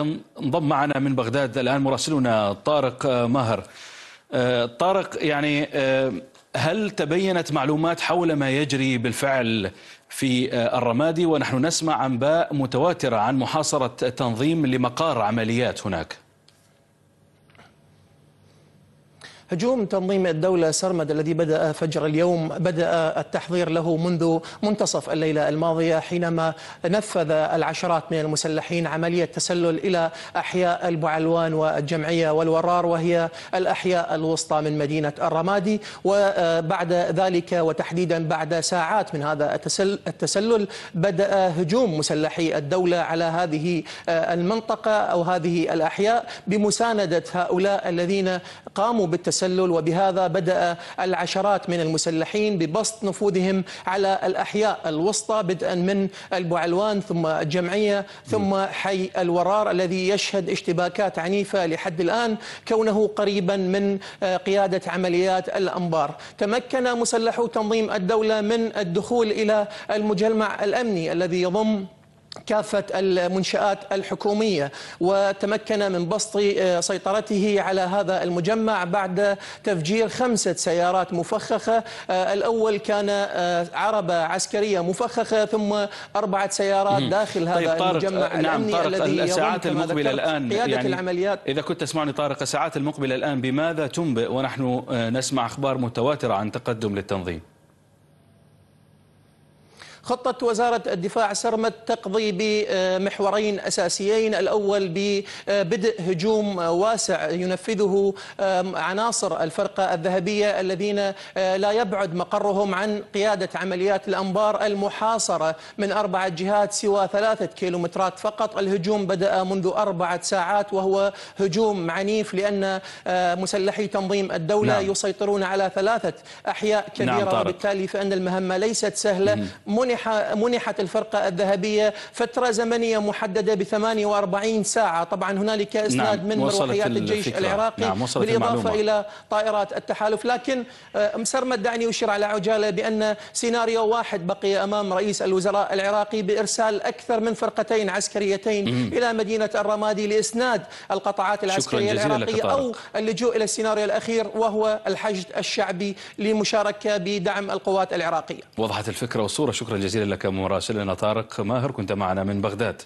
انضم معنا من بغداد الآن مراسلنا طارق ماهر. طارق يعني هل تبينت معلومات حول ما يجري بالفعل في الرمادي؟ ونحن نسمع أنباء متواترة عن محاصرة تنظيم لمقار عمليات هناك. هجوم تنظيم الدولة سرمد الذي بدأ فجر اليوم بدأ التحضير له منذ منتصف الليلة الماضية حينما نفذ العشرات من المسلحين عملية تسلل إلى أحياء البعلوان والجمعية والورار وهي الأحياء الوسطى من مدينة الرمادي. وبعد ذلك وتحديدا بعد ساعات من هذا التسلل بدأ هجوم مسلحي الدولة على هذه المنطقة أو هذه الأحياء بمساندة هؤلاء الذين قاموا بالتسلل التسلل وبهذا بدأ العشرات من المسلحين ببسط نفوذهم على الأحياء الوسطى بدءا من البعلوان ثم الجمعية ثم حي الورار الذي يشهد اشتباكات عنيفة لحد الآن كونه قريبا من قيادة عمليات الأنبار. تمكن مسلحو تنظيم الدولة من الدخول إلى المجمع الأمني الذي يضم كافة المنشآت الحكومية وتمكن من بسط سيطرته على هذا المجمع بعد تفجير خمسة سيارات مفخخة. الأول كان عربة عسكرية مفخخة ثم أربعة سيارات داخل طيب هذا المجمع نعم الأمني طارق الذي الساعات المقبلة الآن قيادة يعني العمليات. إذا كنت تسمعني طارق الساعات المقبلة الآن بماذا تنبئ ونحن نسمع أخبار متواترة عن تقدم للتنظيم؟ خطة وزارة الدفاع سرمت تقضي بمحورين أساسيين. الأول ببدء هجوم واسع ينفذه عناصر الفرقة الذهبية الذين لا يبعد مقرهم عن قيادة عمليات الأنبار المحاصرة من أربعة جهات سوى ثلاثة كيلومترات فقط. الهجوم بدأ منذ أربعة ساعات وهو هجوم عنيف لأن مسلحي تنظيم الدولة نعم. يسيطرون على ثلاثة أحياء كبيرة. نعم وبالتالي فإن المهمة ليست سهلة. منح منحت الفرقة الذهبية فترة زمنية محددة ب 48 ساعة. طبعا هنالك إسناد نعم من مروحيات الجيش العراقي نعم بالإضافة المعلومة. إلى طائرات التحالف. لكن مسرمد دعني أشير على عجالة بأن سيناريو واحد بقي أمام رئيس الوزراء العراقي بإرسال أكثر من فرقتين عسكريتين مم. إلى مدينة الرمادي لإسناد القطاعات العسكرية العراقية أو اللجوء إلى السيناريو الأخير وهو الحشد الشعبي لمشاركة بدعم القوات العراقية. وضحت الفكرة والصورة. شكرا جزيلا لك مراسلنا طارق ماهر كنت معنا من بغداد.